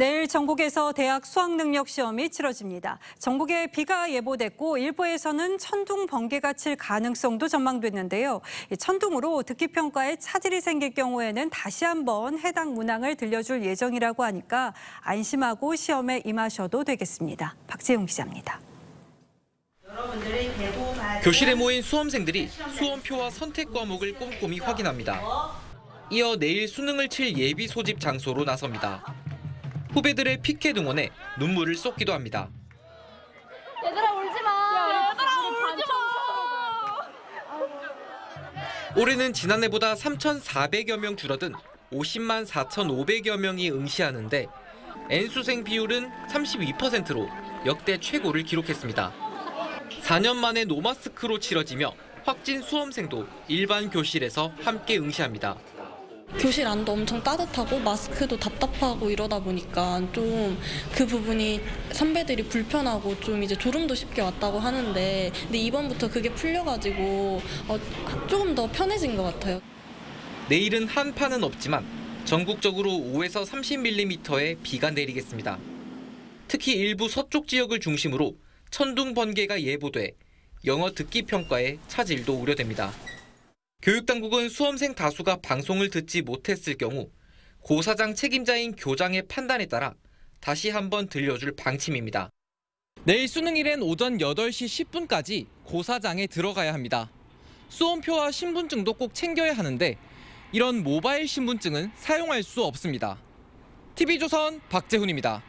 내일 전국에서 대학 수학능력 시험이 치러집니다. 전국에 비가 예보됐고 일부에서는 천둥 번개가 칠 가능성도 전망됐는데요. 이 천둥으로 듣기 평가에 차질이 생길 경우에는 다시 한번 해당 문항을 들려줄 예정이라고 하니까 안심하고 시험에 임하셔도 되겠습니다. 박재용 기자입니다. 교실에 모인 수험생들이 수험표와 선택 과목을 꼼꼼히 확인합니다. 이어 내일 수능을 칠 예비 소집 장소로 나섭니다. 후배들의 피켓 응원에 눈물을 쏟기도 합니다. 얘들아 울지 마. 얘들아 울지 마. 올해는 지난해보다 3,400여 명 줄어든 50만 4,500여 명이 응시하는데 N수생 비율은 32%로 역대 최고를 기록했습니다. 4년 만에 노마스크로 치러지며 확진 수험생도 일반 교실에서 함께 응시합니다. 교실 안도 엄청 따뜻하고 마스크도 답답하고 이러다 보니까 좀 그 부분이 선배들이 불편하고 좀 이제 졸음도 쉽게 왔다고 하는데 근데 이번부터 그게 풀려가지고 어, 조금 더 편해진 것 같아요. 내일은 한파는 없지만 전국적으로 5에서 30mm의 비가 내리겠습니다. 특히 일부 서쪽 지역을 중심으로 천둥 번개가 예보돼 영어 듣기 평가에 차질도 우려됩니다. 교육당국은 수험생 다수가 방송을 듣지 못했을 경우 고사장 책임자인 교장의 판단에 따라 다시 한번 들려줄 방침입니다. 내일 수능일엔 오전 8시 10분까지 고사장에 들어가야 합니다. 수험표와 신분증도 꼭 챙겨야 하는데 이런 모바일 신분증은 사용할 수 없습니다. TV조선 박재훈입니다.